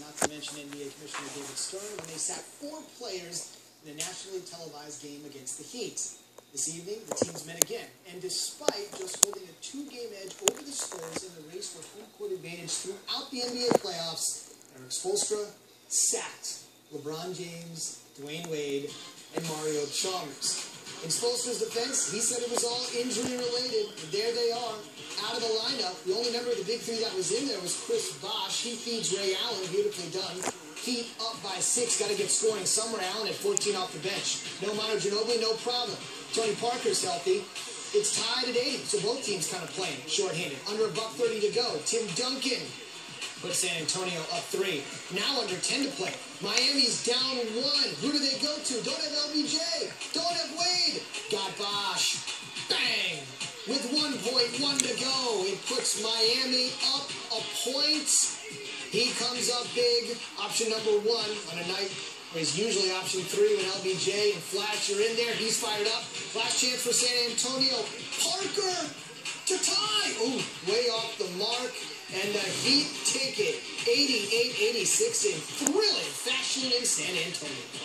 not to mention NBA Commissioner David Stern, when they sat four players in a nationally televised game against the Heat. This evening, the teams met again, and despite just holding a two-game edge over the Spurs in the race for home court advantage throughout the NBA playoffs, Erik Spoelstra sacked LeBron James, Dwyane Wade, and Mario Chalmers. Spoelstra's defense, he said it was all injury related, there they are, out of the lineup. The only member of the big three that was in there was Chris Bosh. He feeds Ray Allen, beautifully done. Heat up by six, got to get scoring somewhere. Allen at 14 off the bench. No Manu Ginobili, no problem. Tony Parker's healthy. It's tied at 80, so both teams kind of playing shorthanded. Under a buck 30 to go. Tim Duncan puts San Antonio up three. Now under 10 to play. Miami's down one. Who do they go to? Don't With 1.1 to go, it puts Miami up a point. He comes up big. Option number one on a night is usually option three when LBJ and Flash are in there. He's fired up. Last chance for San Antonio. Parker to tie. Ooh, way off the mark. And the Heat take it 88-86 in thrilling fashion in San Antonio.